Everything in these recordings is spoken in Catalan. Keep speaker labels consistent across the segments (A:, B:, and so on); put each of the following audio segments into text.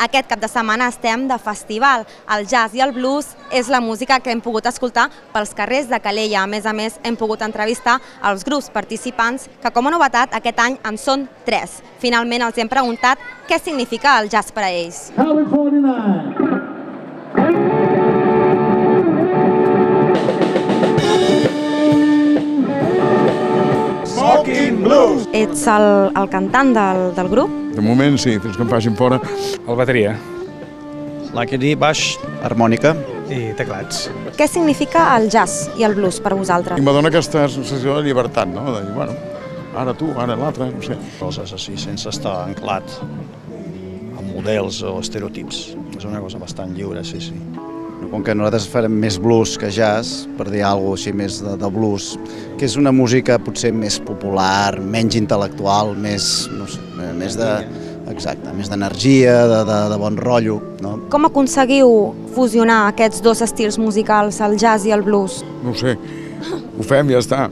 A: Aquest cap de setmana estem de festival. El jazz i el blues és la música que hem pogut escoltar pels carrers de Calella. A més a més, hem pogut entrevistar els grups participants que com a novetat aquest any en són tres. Finalment els hem preguntat què significa el jazz per a ells.
B: California
A: Ets el, el cantant del, del grup?
C: De moment sí, fins que em facin fora.
D: El bateria
E: La que dir baix, harmònica.
D: i teclats.
A: Què significa el jazz i el blues per a
C: I
A: vosaltres?
C: me dona aquesta sensació de llibertat, no? De dir, bueno, ara tu, ara l'altre, no sé.
E: Coses així, sense estar anclat en models o estereotips. És una cosa bastant lliure, sí, sí. Com que nosaltres farem més blues que jazz, per dir alguna cosa així més de, de blues, que és una música potser més popular, menys intel·lectual, més, no sé, més de... Exacte, més d'energia, de, de, de bon rotllo, no?
A: Com aconseguiu fusionar aquests dos estils musicals, el jazz i el blues?
C: No ho sé, ho fem i ja està.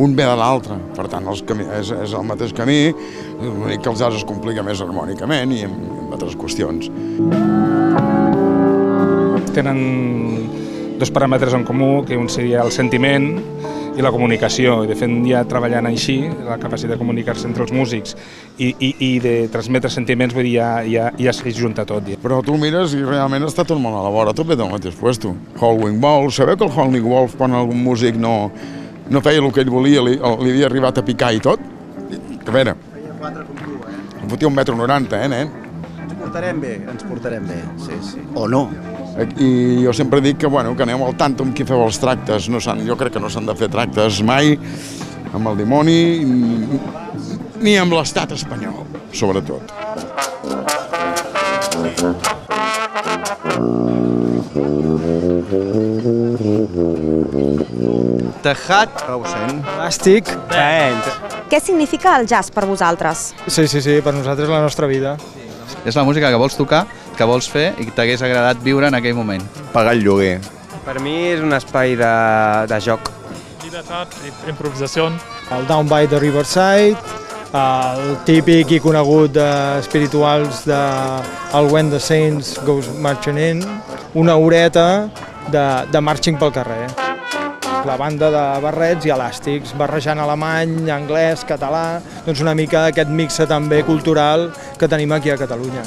C: Un ve de l'altre, per tant, els camí, és, és el mateix camí, l'únic que el jazz es complica més harmònicament i amb, amb altres qüestions.
D: Tenen dos paràmetres en comú, que un seria el sentiment i la comunicació. I de fet, ja treballant així, la capacitat de comunicar-se entre els músics i, i, i de transmetre sentiments, vull dir, ja, ja, ja s'hi junta tot. Ja.
C: Però tu mires i realment està tot molt a la vora, tot ve del mateix puesto. Howling Wolf, sabeu que el Howling Wolf, quan algun músic no, no feia el que ell volia, li, li havia arribat a picar i tot? A veure,
E: eh?
C: em fotia un metro noranta, eh, nen?
E: Ens portarem bé, ens portarem bé, sí, sí. O no.
C: I jo sempre dic que, bueno, que aneu al tanto amb qui feu els tractes. No jo crec que no s'han de fer tractes mai amb el dimoni ni, ni amb l'estat espanyol, sobretot.
E: Tejat, Rausen.
F: Plàstic, band.
A: Què significa el jazz per vosaltres?
F: Sí, sí, sí, per nosaltres la nostra vida.
G: És la música que vols tocar, que vols fer i que t'hagués agradat viure en aquell moment.
H: pagar el lloguer.
I: Per mi és un espai de, de joc.
J: Llibertat, improvisació.
F: El Down by the Riverside, el típic i conegut de espirituals de el When the Saints Goes Marching In, una horeta de, de marching pel carrer. La banda de barrets i elàstics, barrejant alemany, anglès, català, doncs una mica aquest mixa també cultural que tenim aquí a Catalunya.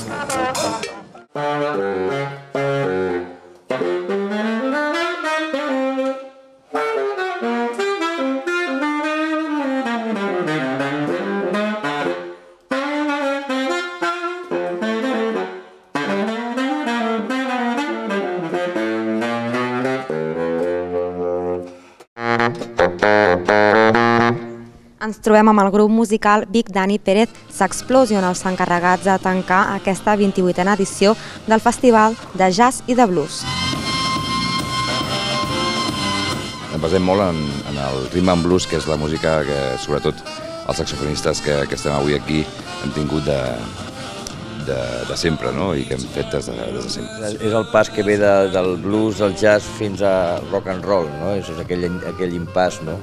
A: Ens trobem amb el grup musical Big Dani Pérez S'Explosion, els encarregats de tancar aquesta 28a edició del Festival de Jazz i de Blues.
K: Em basem molt en, en el rhythm and blues, que és la música que, sobretot, els saxofonistes que, que estem avui aquí hem tingut de, de, de sempre, no? I que hem fet des de, des de sempre.
L: És el pas que ve de, del blues, al jazz, fins a rock and roll, no? És aquell, aquell impàs, no?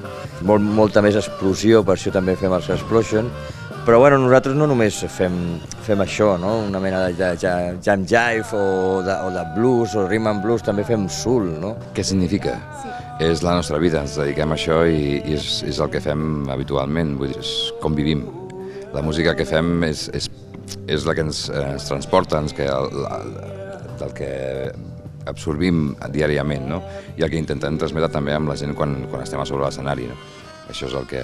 L: Molt, molta més explosió, per això també fem els Explosion, però bueno, nosaltres no només fem, fem això, no? una mena de, de, de jam jive o de, o de blues o rhythm and blues, també fem soul, no?
K: Què significa? Sí. És la nostra vida, ens dediquem a això i, i és, és el que fem habitualment, vull dir, és com vivim. La música que fem és, és, és la que ens, eh, ens transporta, ens que, el, la, del que absorbim diàriament, no? I el que intentem transmetre també amb la gent quan, quan estem a sobre l'escenari, no? Això és el que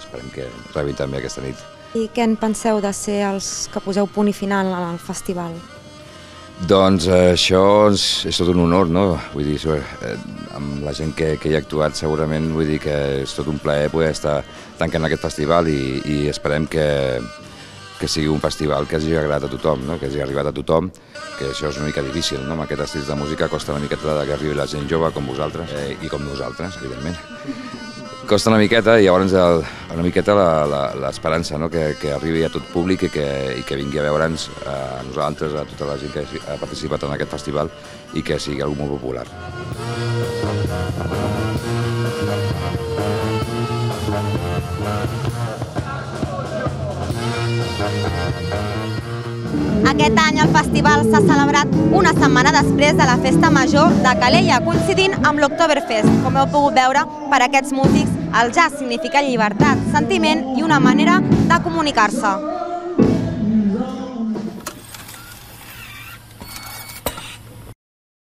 K: esperem que rebin també aquesta nit.
A: I què en penseu de ser els que poseu punt i final al festival?
K: Doncs eh, això és, és tot un honor, no? Vull dir, eh, amb la gent que, que hi ha actuat segurament, vull dir que és tot un plaer poder estar tancant aquest festival i, i esperem que, que sigui un festival que hagi agradat a tothom, no? que hagi arribat a tothom, que això és una mica difícil, no? amb aquest estil de música costa una miqueta que arribi la gent jove com vosaltres eh, i com nosaltres, evidentment. Costa una miqueta i llavors el, una miqueta l'esperança no? que, que arribi a tot públic i que, i que vingui a veure'ns a nosaltres, a tota la gent que ha participat en aquest festival i que sigui algú molt popular.
A: Aquest any el festival s'ha celebrat una setmana després de la festa major de Calella, coincidint amb l'Octoberfest. Com heu pogut veure, per aquests músics el jazz significa llibertat, sentiment i una manera de comunicar-se.